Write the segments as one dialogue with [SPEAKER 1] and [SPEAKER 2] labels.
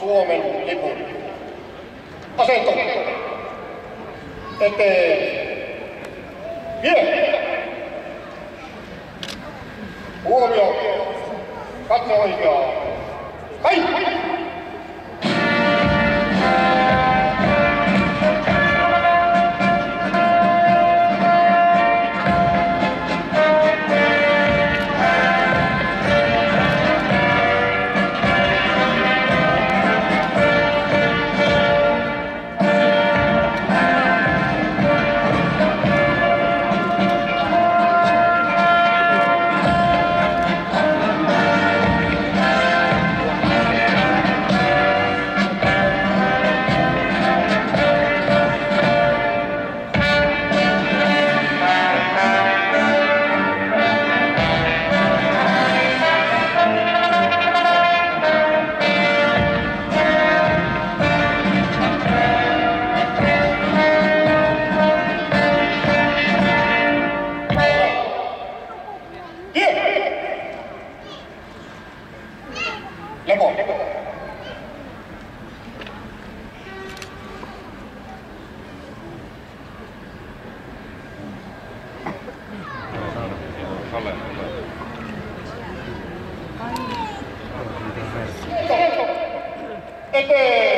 [SPEAKER 1] Suomen lipun. Asento. Eteen. Vie. Huomio. Katso oikeaa. Kaikki. Eteen. Vie,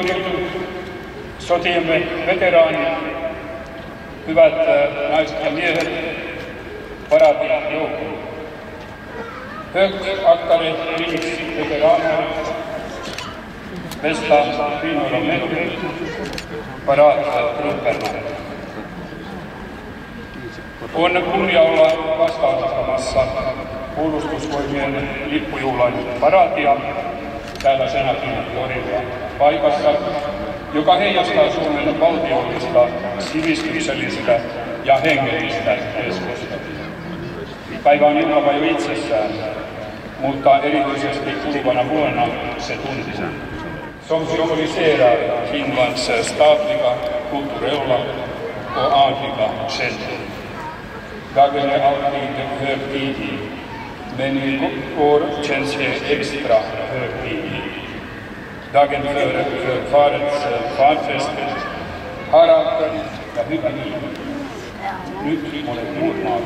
[SPEAKER 2] Kunnioitetut sotiemme veteraanit, hyvät naiset ja miehet, paraatijoukko. Högt aktade krigsveteraner, bästa kvinnor och män, parattrupperna. On kunnia olla vastaanottamassa puolustusvoimien lippujuhlan paraatia täällä Senaatin torilla paikassa, joka heijastaa Suomen valtiollista, sivistyksellistä ja hengellistä keskusta. Päivä on juhlava jo itsessään, mutta erityisesti kuluvana vuonna se tuntuu. Som symboliserar Finlands statliga, kulturella och andliga centrum. Dagen är alltid högtidlig, men i år känns det extra högtidlig. Dagen före förfarets farfester, harappan ja hyvä niin. Nyt monet muut maat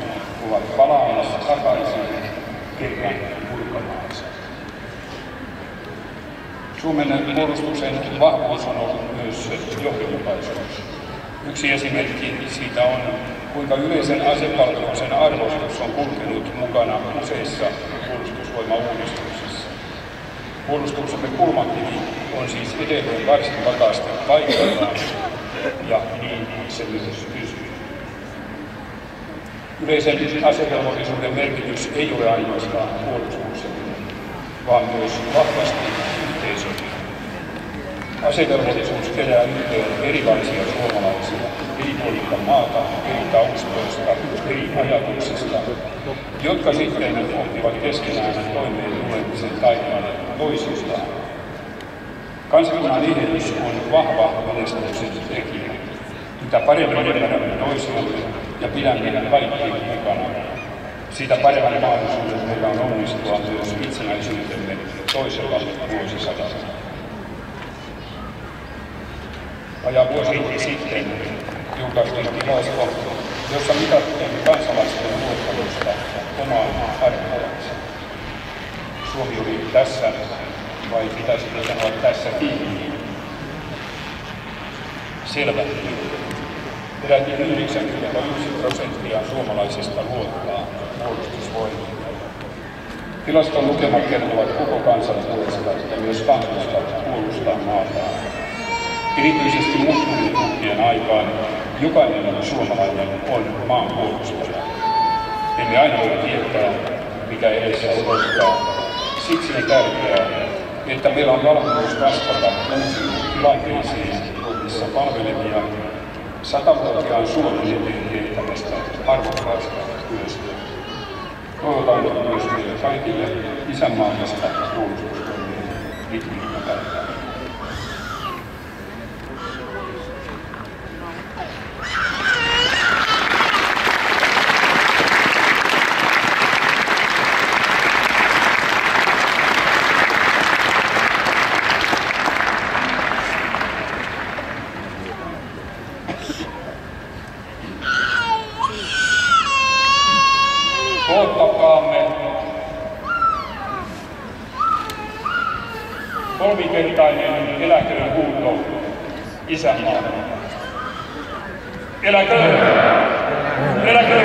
[SPEAKER 2] ovat palaamassa takaisin kerran ulkomaansa. Suomen puolustuksen vahvuus on ollut myös johdonmukaisuus. Yksi esimerkki siitä on, kuinka yleisen asepalveluksen arvostus on kulkenut mukana useissa puolustusvoimauudistuksissa. Puolustuksemme kulmakivi on siis edelleen varsin vakaasti paikallaan ja niin se myös pysyy. Yleisen asevelvollisuuden merkitys ei ole ainoastaan puolustuksellinen, vaan myös vahvasti yhteisöllinen. Asevelvollisuus kerää yhteen erilaisia suomalaisia eri puolilta maata, eri taustoista, eri ajatuksista, jotka sitten oppivat keskenään toimeen tulemisen taidon toisistaan. Kansakunnan ehdotus on vahva menestyksen tekijä. Mitä paremmin ymmärrämme toisiamme ja pidämme kaikki mukana, sitä paremman mahdollisuuden meillä on onnistua myös itsenäisyytemme toisella vuosisadalla. Vajaa vuosi sitten julkaistiin tilasto, jossa mitattiin kansalaisten luottamusta omaan arvoonsa. Suomi oli tässä, vai pitäisikö sanoa tässä kiinni? Selvä. Peräti 91 prosenttia suomalaisista luottaa puolustusvoimiin. Tilaston lukemat kertovat koko kansan puolesta ja myös tahdosta puolustaa maataan. Erityisesti muslimitukkien aikaan jokainen suomalainen on maan puolustaja. Emme aina voi tietää, mikä edessä odottaa. Siksi on tärkeää, että meillä on valmius vastata uusiin tilanteisiin, missä palvelevia satavuotiaan Suomen eteen tehtävästä arvokkaasta työstä. Toivotan myös meille kaikille isänmaallista puolustusvoimien liittymäpäivää. Koottakaamme kolmikertainen eläköön huuto isänmaalle. Eläköön! Eläköön!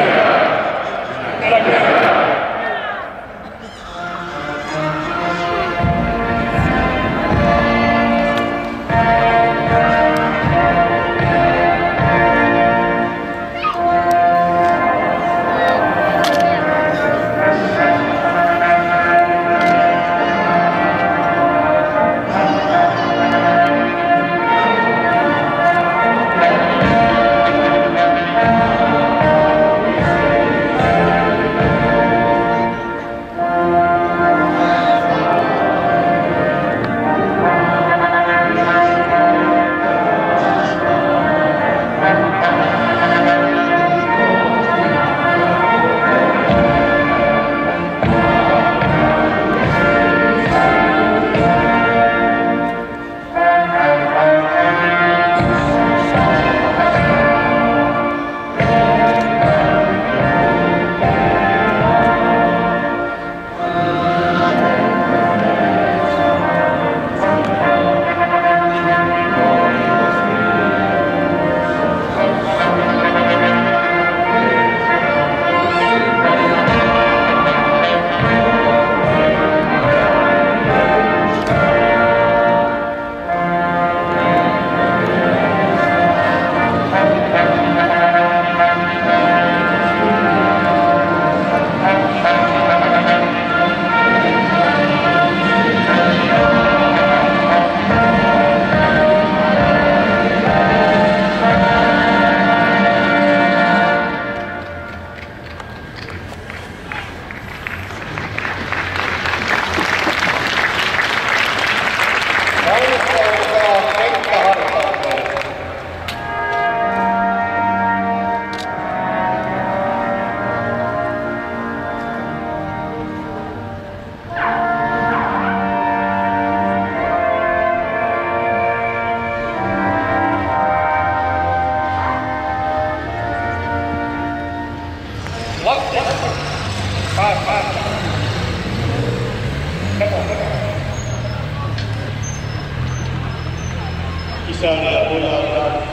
[SPEAKER 3] Isänä ja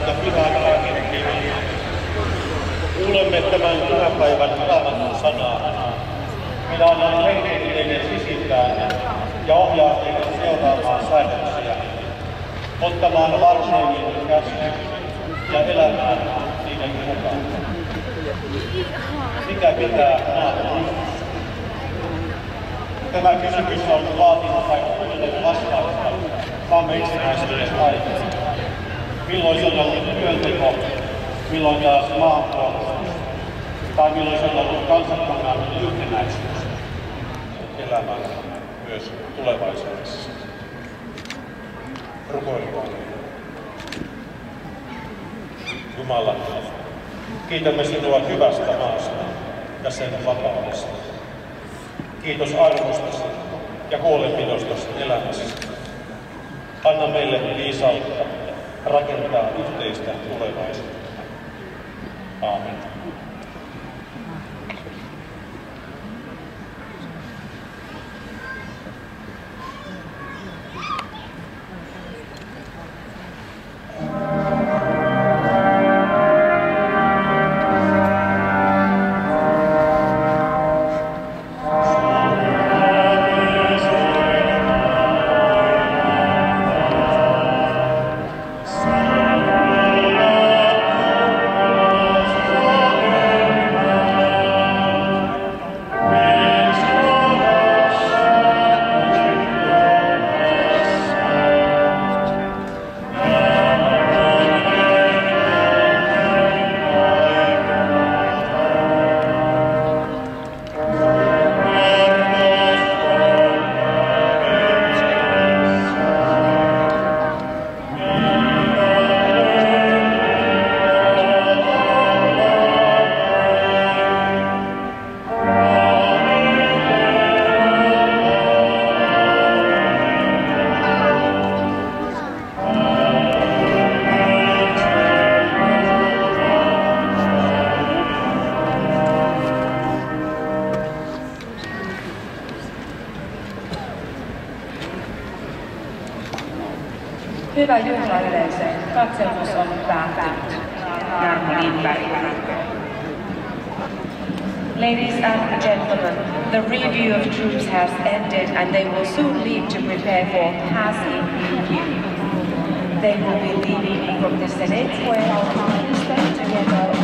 [SPEAKER 3] ja pyhänä henkenä. Kuulemme tämän pyhäpäivän raamatun sanaa. Minä annan henken teille sisimpään ja ohjaa teille seuraamaan säännöksiä, ottamaan varseeni käsiä ja elämään niiden mukaan. Mikä pitää? Tämä kysymys on vaatinut vain uudelleen vastausta maamme itsenäisyyden aikana. Milloin se on ollut työnteko, milloin taas maanpuolustus, tai milloin se on ollut kansakunnan yhtenäisyys elämällä myös tulevaisuudessa. Rukoillaan. Jumala, kiitämme sinua hyvästä maasta ja sen vakaudesta. Kiitos arvostasi ja huolenpidostasi elämässä. Anna meille viisautta rakentaa yhteistä tulevaisuutta. Aamen.
[SPEAKER 4] Hyvä katselmus on päättynyt. Ladies and gentlemen, the review of troops has ended and they will soon leave to prepare for passing review. They will be leaving from the Senate where our minister together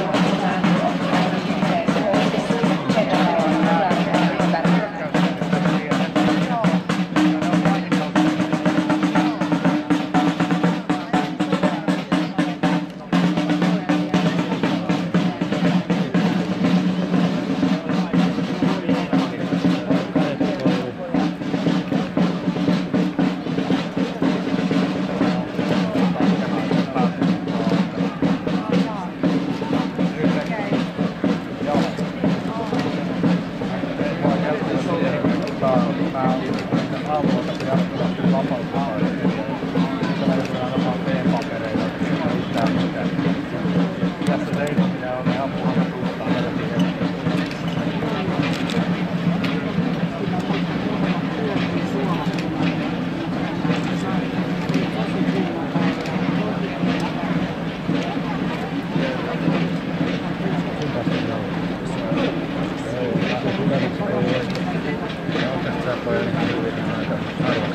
[SPEAKER 4] さあ
[SPEAKER 5] これ